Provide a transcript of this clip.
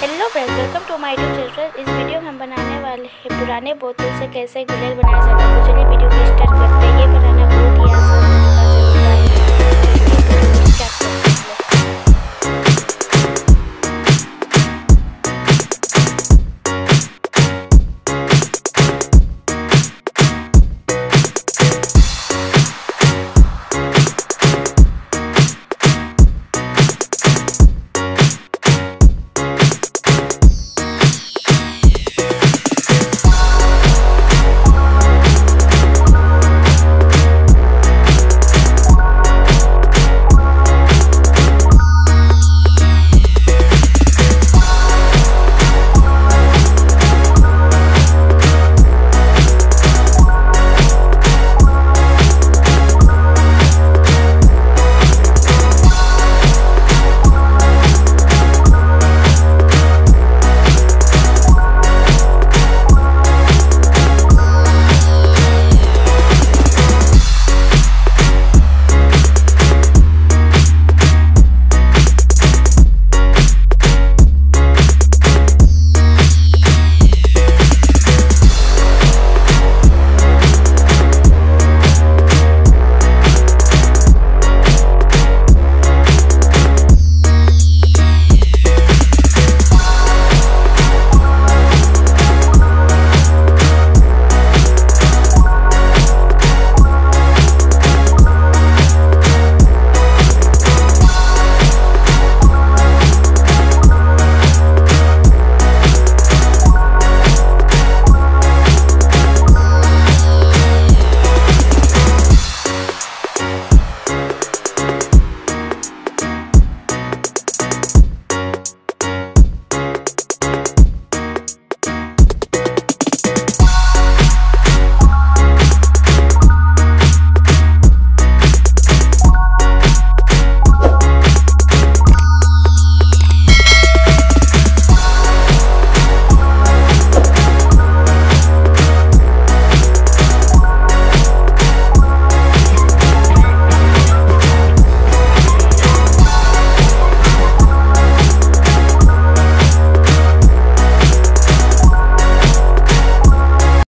Hello friends welcome to my YouTube channel इस video में हम बनाने वाले हैं पुराने बोतल से कैसे गुलेल बनाया जाता है। तो चलिए वीडियो को स्टार्ट करते हैं।